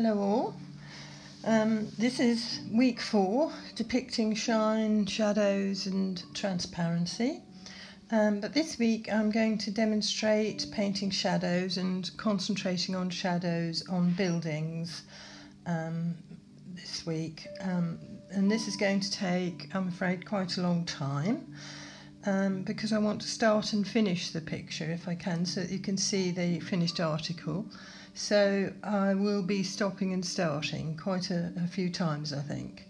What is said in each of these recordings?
Hello all. Um, this is week four, depicting shine, shadows and transparency. Um, but this week I'm going to demonstrate painting shadows and concentrating on shadows on buildings um, this week. Um, and this is going to take, I'm afraid, quite a long time um, because I want to start and finish the picture if I can so that you can see the finished article. So I will be stopping and starting quite a, a few times, I think.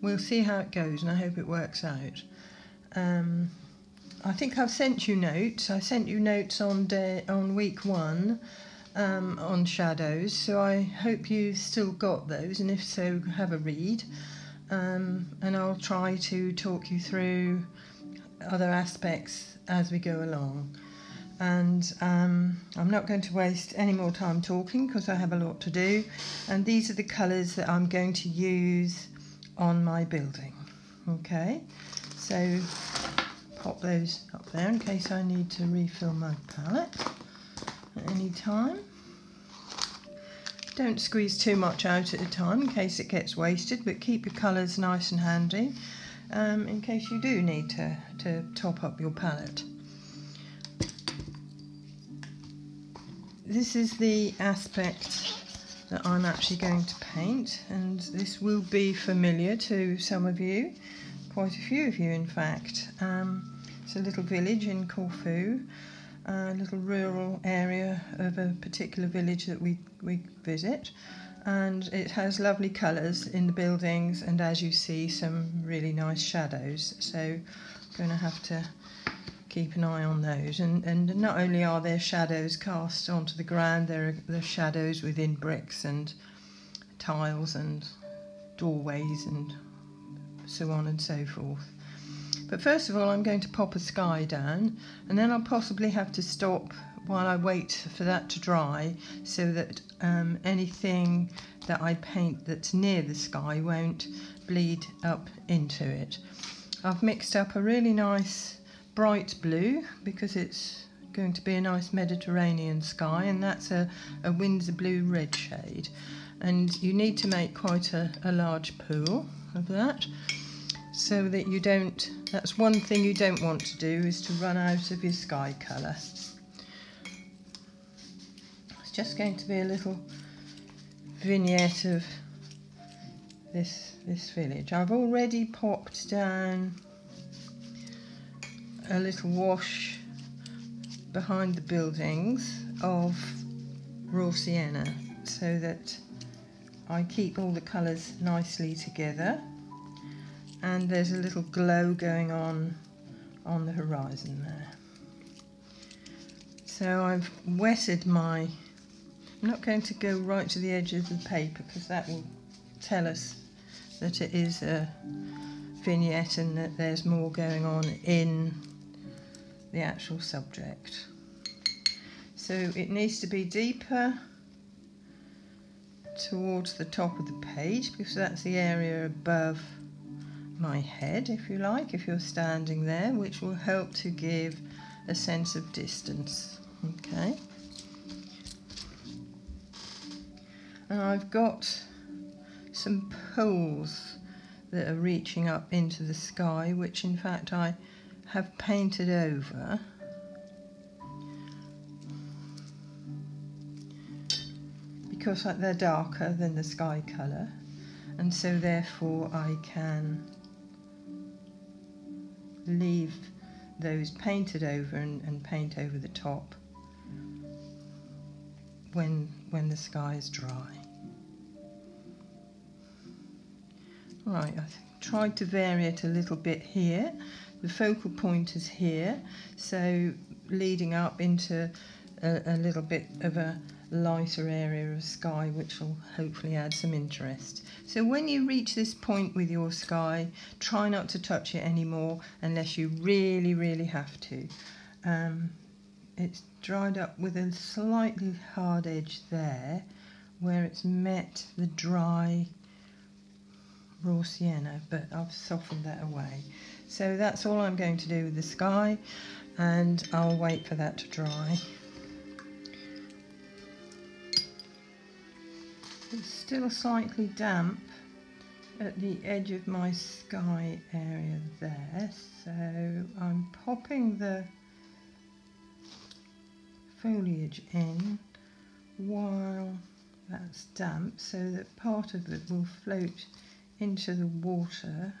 We'll see how it goes and I hope it works out. Um, I think I've sent you notes. I sent you notes on day, on week one um, on shadows, so I hope you've still got those, and if so, have a read. Um, and I'll try to talk you through other aspects as we go along. And um, I'm not going to waste any more time talking because I have a lot to do. And these are the colours that I'm going to use on my building. Okay, so pop those up there in case I need to refill my palette at any time. Don't squeeze too much out at a time in case it gets wasted, but keep your colours nice and handy um, in case you do need to, to top up your palette. This is the aspect that I'm actually going to paint and this will be familiar to some of you, quite a few of you in fact. Um, it's a little village in Corfu, a little rural area of a particular village that we, we visit and it has lovely colours in the buildings and as you see some really nice shadows so I'm going to have to keep an eye on those. And, and not only are there shadows cast onto the ground, there are, are shadows within bricks and tiles and doorways and so on and so forth. But first of all, I'm going to pop a sky down, and then I'll possibly have to stop while I wait for that to dry so that um, anything that I paint that's near the sky won't bleed up into it. I've mixed up a really nice bright blue because it's going to be a nice Mediterranean sky and that's a, a Winsor blue red shade. And you need to make quite a, a large pool of that so that you don't that's one thing you don't want to do is to run out of your sky colour. It's just going to be a little vignette of this this village. I've already popped down a little wash behind the buildings of raw sienna so that I keep all the colours nicely together and there's a little glow going on on the horizon there. So I've wetted my, I'm not going to go right to the edge of the paper because that will tell us that it is a vignette and that there's more going on in the actual subject. So it needs to be deeper towards the top of the page because that's the area above my head if you like if you're standing there which will help to give a sense of distance okay and I've got some poles that are reaching up into the sky which in fact I have painted over because they're darker than the sky colour and so therefore I can leave those painted over and, and paint over the top when when the sky is dry. Right, I tried to vary it a little bit here the focal point is here, so leading up into a, a little bit of a lighter area of sky which will hopefully add some interest. So when you reach this point with your sky, try not to touch it anymore unless you really, really have to. Um, it's dried up with a slightly hard edge there where it's met the dry raw sienna, but I've softened that away. So that's all I'm going to do with the sky and I'll wait for that to dry. It's still slightly damp at the edge of my sky area there, so I'm popping the foliage in while that's damp so that part of it will float into the water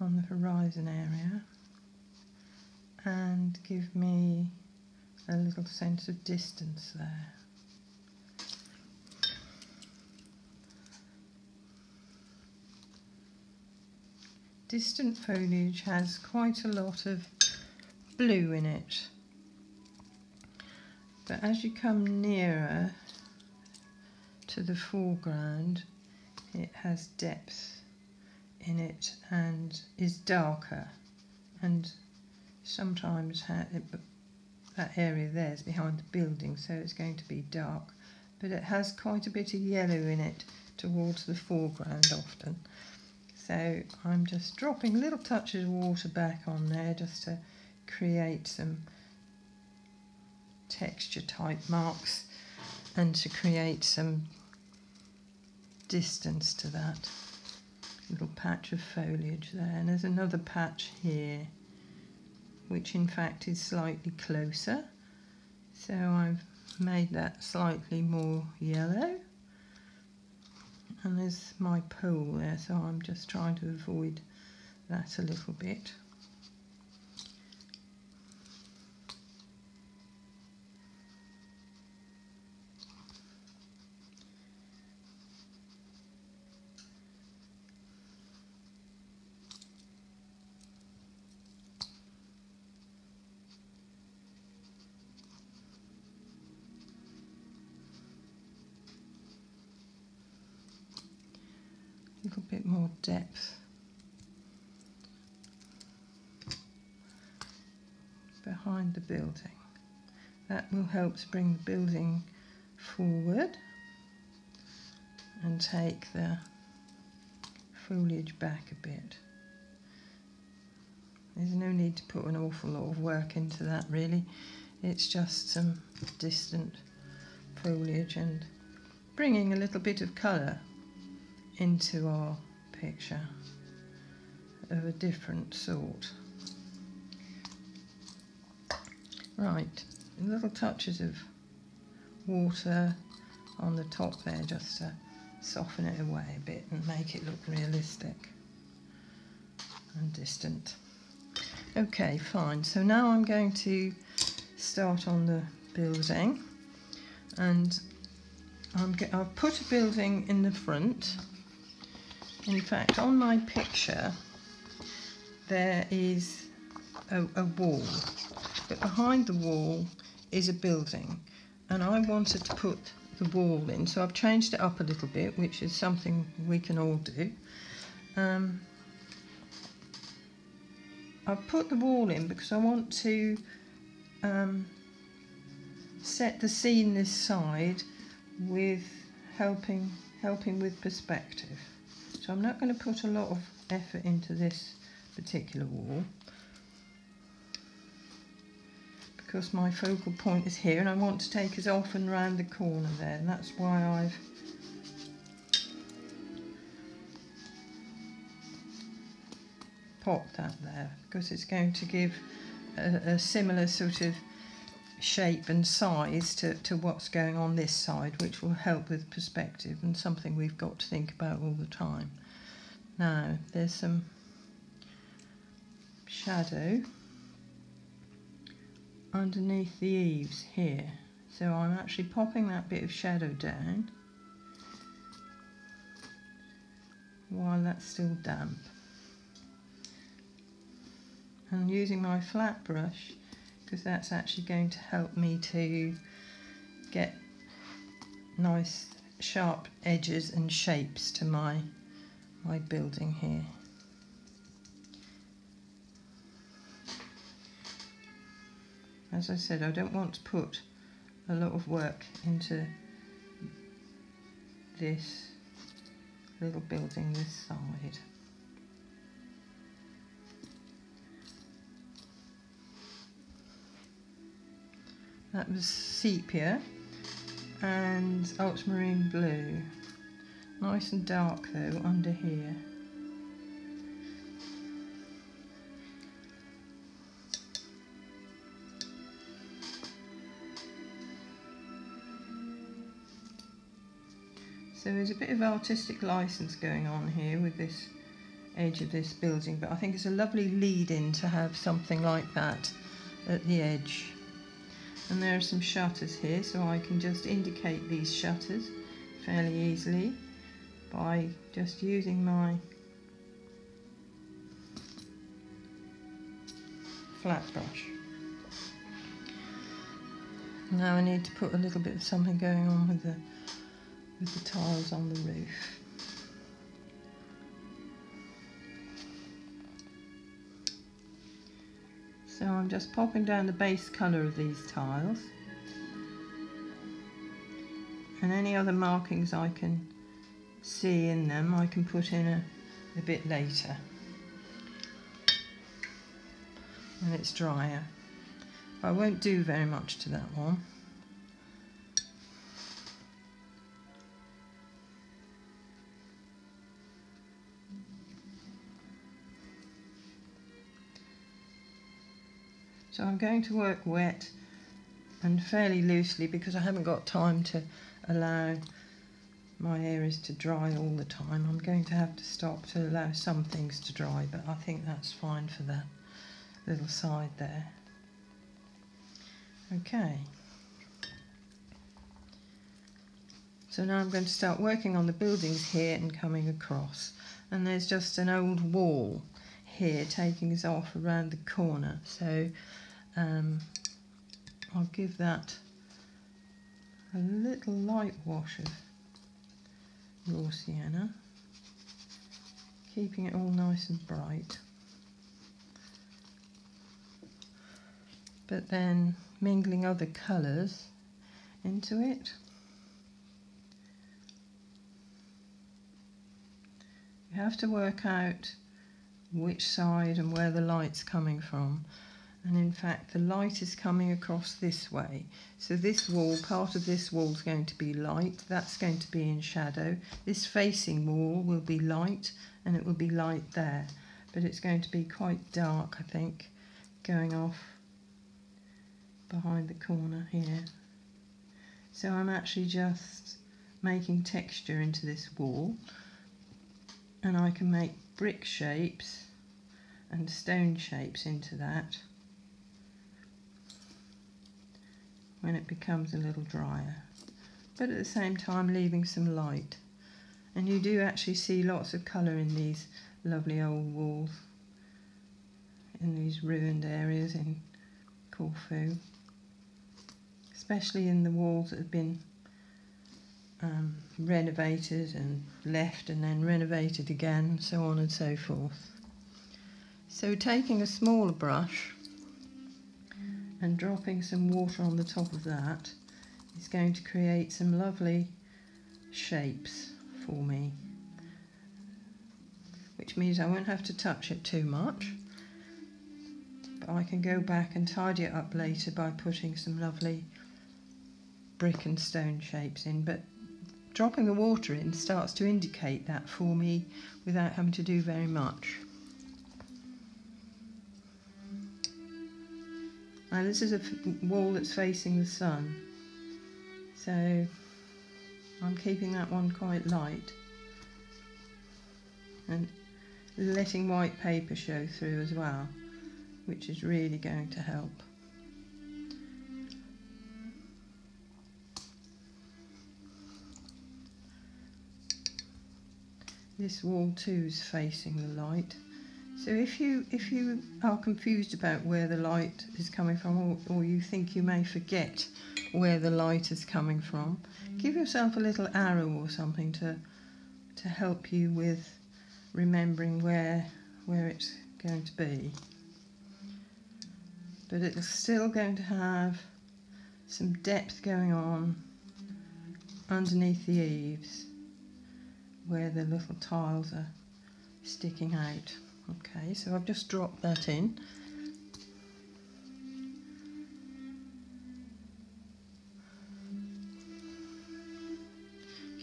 on the horizon area and give me a little sense of distance there. distant foliage has quite a lot of blue in it. But as you come nearer to the foreground, it has depth in it and is darker. And sometimes that area there is behind the building so it's going to be dark. But it has quite a bit of yellow in it towards the foreground often. So I'm just dropping little touches of water back on there just to create some texture type marks and to create some distance to that little patch of foliage there. And there's another patch here which in fact is slightly closer. So I've made that slightly more yellow. And there's my pole there so I'm just trying to avoid that a little bit little bit more depth. behind the building. That will help to bring the building forward and take the foliage back a bit. There's no need to put an awful lot of work into that really. It's just some distant foliage and bringing a little bit of colour into our picture of a different sort. Right, little touches of water on the top there just to soften it away a bit and make it look realistic and distant. Okay, fine. So now I'm going to start on the building and I'm I've put a building in the front in fact, on my picture, there is a, a wall, but behind the wall is a building, and I wanted to put the wall in, so I've changed it up a little bit, which is something we can all do. Um, I've put the wall in because I want to um, set the scene this side with helping helping with perspective. So I'm not going to put a lot of effort into this particular wall because my focal point is here and I want to take us off and round the corner there and that's why I've popped that there because it's going to give a, a similar sort of shape and size to, to what's going on this side, which will help with perspective and something we've got to think about all the time. Now, there's some shadow underneath the eaves here. So I'm actually popping that bit of shadow down while that's still damp. And using my flat brush because that's actually going to help me to get nice sharp edges and shapes to my my building here. As I said, I don't want to put a lot of work into this little building this side. That was sepia. and ultramarine blue. Nice and dark though under here. So there's a bit of artistic license going on here with this edge of this building, but I think it's a lovely lead-in to have something like that at the edge. And there are some shutters here, so I can just indicate these shutters fairly easily by just using my flat brush. Now I need to put a little bit of something going on with the with the tiles on the roof. So I'm just popping down the base colour of these tiles and any other markings I can see in them I can put in a, a bit later when it's drier. I won't do very much to that one. So I'm going to work wet and fairly loosely because I haven't got time to allow my areas to dry all the time. I'm going to have to stop to allow some things to dry, but I think that's fine for that little side there. Okay. So now I'm going to start working on the buildings here and coming across. And there's just an old wall here taking us off around the corner. So um, I'll give that a little light wash of raw sienna, keeping it all nice and bright. But then mingling other colours into it. You have to work out which side and where the light's coming from and in fact the light is coming across this way. So this wall part of this wall is going to be light. That's going to be in shadow. This facing wall will be light and it will be light there. But it's going to be quite dark I think going off behind the corner here. So I'm actually just making texture into this wall and I can make brick shapes and stone shapes into that when it becomes a little drier. But at the same time leaving some light. And you do actually see lots of colour in these lovely old walls in these ruined areas in Corfu especially in the walls that have been um, renovated and left and then renovated again so on and so forth. So taking a smaller brush and dropping some water on the top of that is going to create some lovely shapes for me which means I won't have to touch it too much but I can go back and tidy it up later by putting some lovely brick and stone shapes in but dropping the water in starts to indicate that for me without having to do very much. Now this is a wall that's facing the sun, so I'm keeping that one quite light and letting white paper show through as well, which is really going to help. This wall too is facing the light. So if you if you are confused about where the light is coming from or, or you think you may forget where the light is coming from, give yourself a little arrow or something to to help you with remembering where where it's going to be. But it's still going to have some depth going on underneath the eaves where the little tiles are sticking out. Okay, so I've just dropped that in.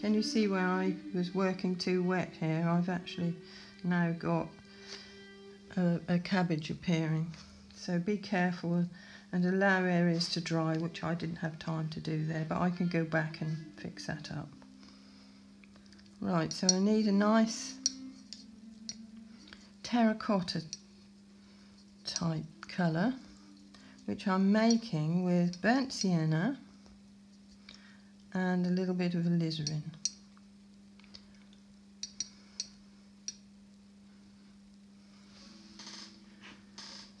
Can you see where I was working too wet here? I've actually now got a, a cabbage appearing. So be careful and allow areas to dry, which I didn't have time to do there, but I can go back and fix that up. Right, so I need a nice terracotta type colour, which I'm making with burnt sienna and a little bit of alizarin.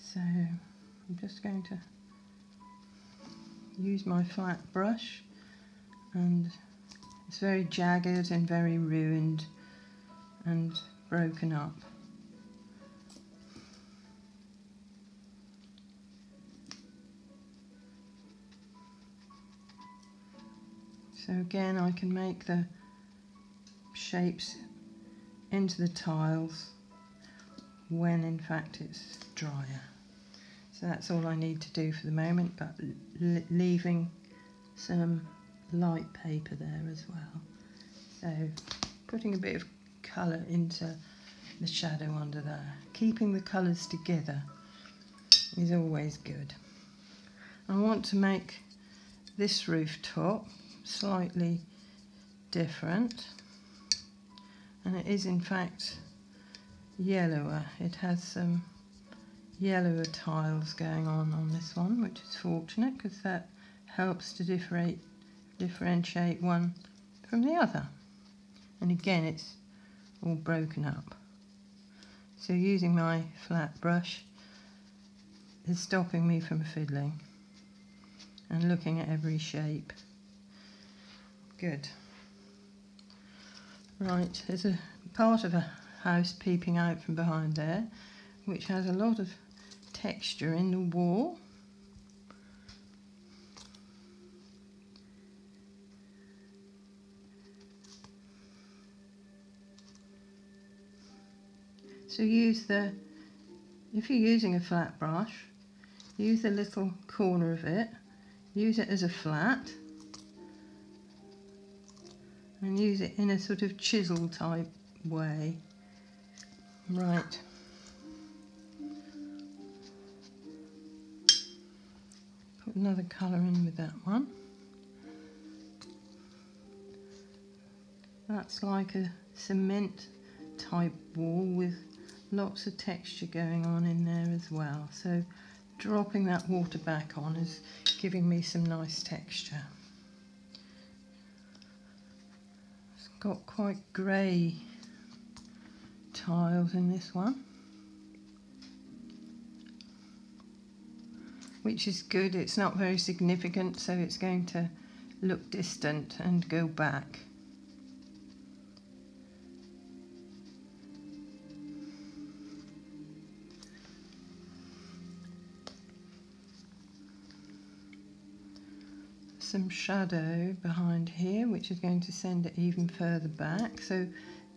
So I'm just going to use my flat brush and it's very jagged and very ruined and broken up. So again I can make the shapes into the tiles when in fact it's drier. So that's all I need to do for the moment, but leaving some light paper there as well. So putting a bit of colour into the shadow under there. Keeping the colours together is always good. I want to make this rooftop slightly different and it is in fact yellower. It has some yellower tiles going on on this one, which is fortunate because that helps to differentiate, differentiate one from the other. And again, it's all broken up. So using my flat brush is stopping me from fiddling and looking at every shape. Good. Right, there's a part of a house peeping out from behind there, which has a lot of texture in the wall. So use the, if you're using a flat brush, use the little corner of it, use it as a flat, and use it in a sort of chisel type way. Right. Put another colour in with that one. That's like a cement type wall with lots of texture going on in there as well. So dropping that water back on is giving me some nice texture. It's got quite grey tiles in this one. which is good. It's not very significant, so it's going to look distant and go back. Some shadow behind here, which is going to send it even further back. So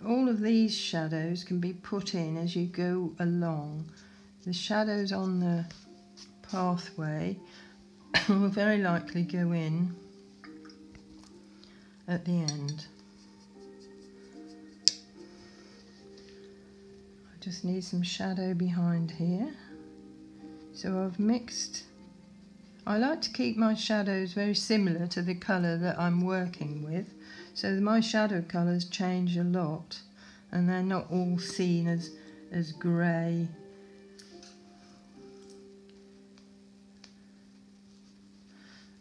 all of these shadows can be put in as you go along. The shadows on the pathway will very likely go in at the end. I just need some shadow behind here. So I've mixed, I like to keep my shadows very similar to the colour that I'm working with. So my shadow colours change a lot and they're not all seen as, as grey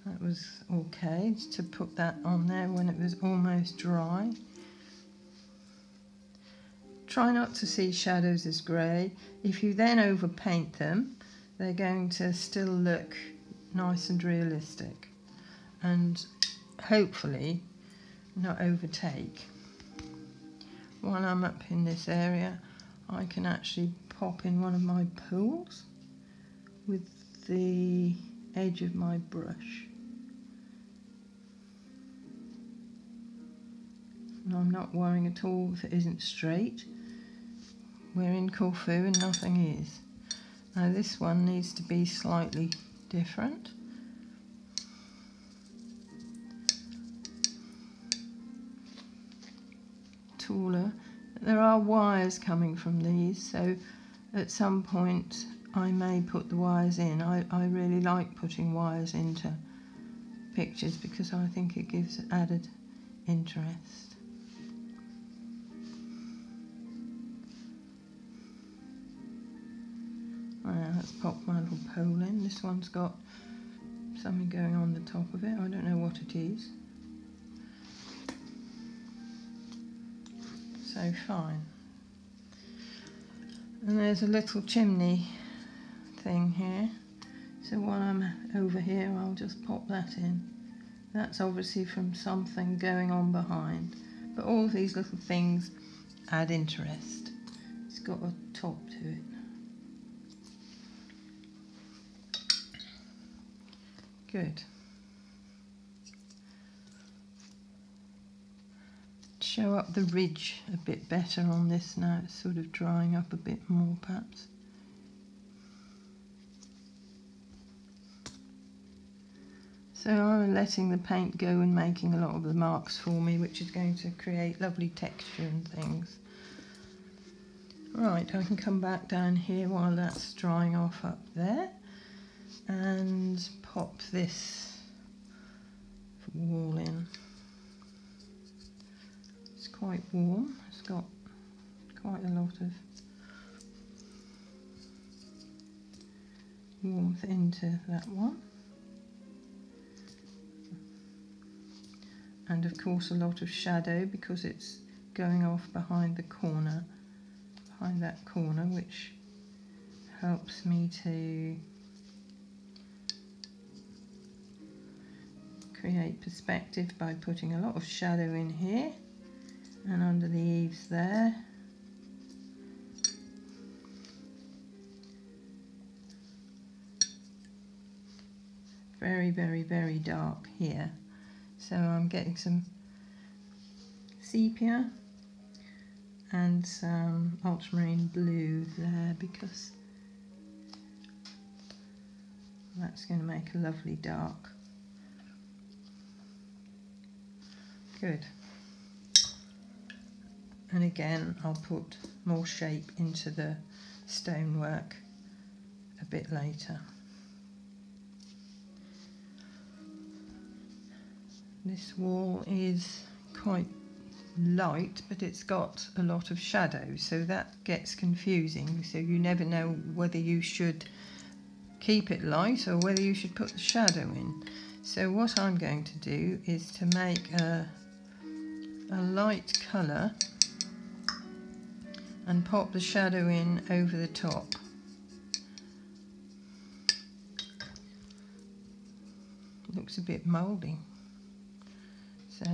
That was okay to put that on there when it was almost dry. Try not to see shadows as grey. If you then overpaint them, they're going to still look nice and realistic and hopefully not overtake. While I'm up in this area, I can actually pop in one of my pools with the edge of my brush. I'm not worrying at all if it isn't straight. We're in Corfu and nothing is. Now this one needs to be slightly different. taller. There are wires coming from these, so at some point I may put the wires in. I, I really like putting wires into pictures because I think it gives added interest. Let's pop my little pole in. This one's got something going on the top of it. I don't know what it is. So fine. And there's a little chimney thing here. So while I'm over here, I'll just pop that in. That's obviously from something going on behind. But all these little things add interest. It's got a top to it. Good. Show up the ridge a bit better on this now. It's sort of drying up a bit more perhaps. So I'm letting the paint go and making a lot of the marks for me, which is going to create lovely texture and things. Right, I can come back down here while that's drying off up there and pop this wall in. It's quite warm, it's got quite a lot of warmth into that one. And of course a lot of shadow because it's going off behind the corner, behind that corner, which helps me to create perspective by putting a lot of shadow in here and under the eaves there. Very, very, very dark here. So I'm getting some sepia and some ultramarine blue there because that's going to make a lovely dark. Good. And again, I'll put more shape into the stonework a bit later. This wall is quite light, but it's got a lot of shadow, so that gets confusing. So you never know whether you should keep it light or whether you should put the shadow in. So what I'm going to do is to make a a light colour and pop the shadow in over the top. Looks a bit mouldy. So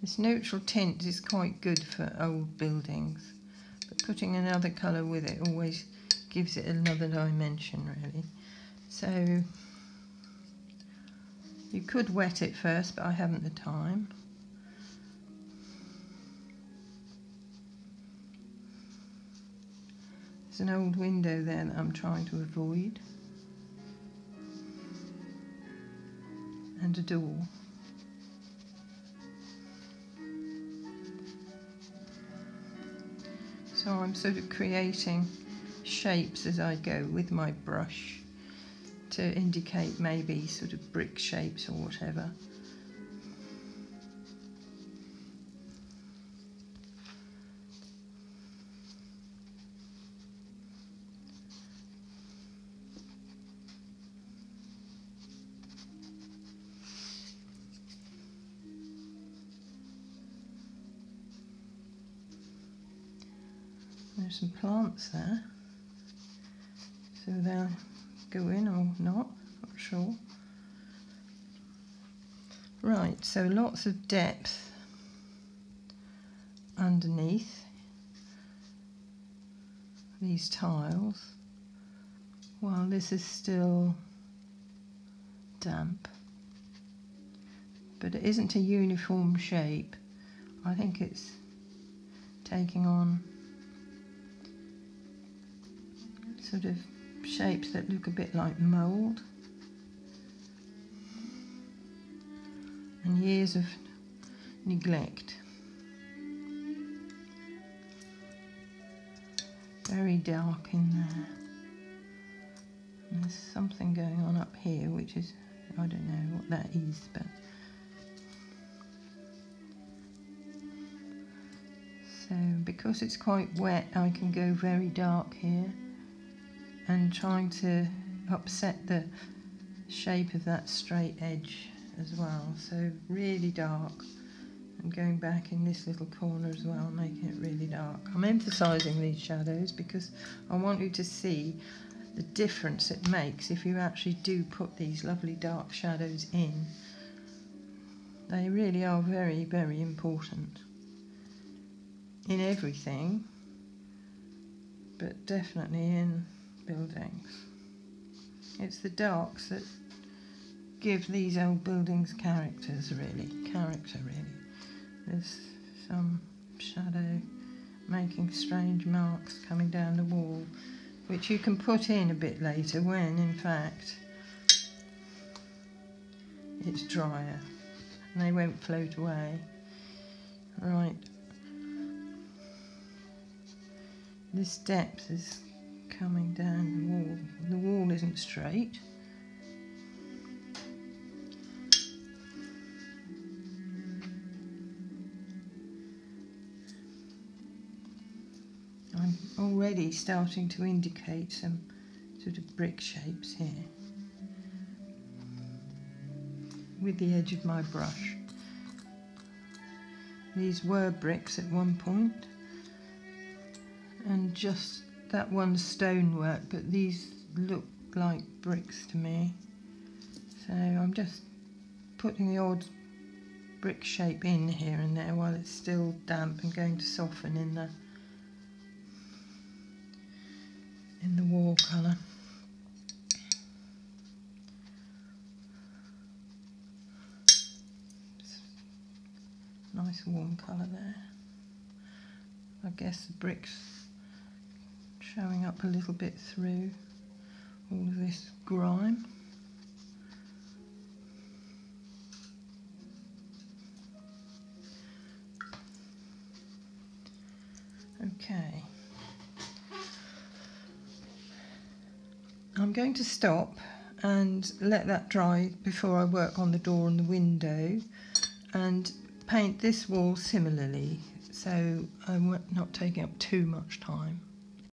this neutral tint is quite good for old buildings, but putting another colour with it always gives it another dimension really. So you could wet it first, but I haven't the time. There's an old window there that I'm trying to avoid. And a door. So I'm sort of creating shapes as I go with my brush to indicate maybe sort of brick shapes or whatever. There's some plants there, so they'll go in or not, not sure. Right, so lots of depth underneath these tiles while this is still damp. But it isn't a uniform shape. I think it's taking on sort of shapes that look a bit like mould. and years of neglect. Very dark in there. And there's something going on up here which is, I don't know what that is, but So because it's quite wet I can go very dark here and trying to upset the shape of that straight edge as well. So really dark and going back in this little corner as well, making it really dark. I'm emphasising these shadows because I want you to see the difference it makes if you actually do put these lovely dark shadows in. They really are very, very important in everything, but definitely in buildings. It's the darks that give these old buildings characters, really. Character, really. There's some shadow making strange marks coming down the wall, which you can put in a bit later when, in fact, it's drier and they won't float away. Right. This depth is coming down the wall. The wall isn't straight. I'm already starting to indicate some sort of brick shapes here with the edge of my brush. These were bricks at one point and just that one stonework, but these look like bricks to me. So I'm just putting the odd brick shape in here and there while it's still damp and going to soften in the in the wall colour. Nice warm colour there. I guess the bricks showing up a little bit through all of this grime. Okay. I'm going to stop and let that dry before I work on the door and the window and paint this wall similarly so I'm not taking up too much time.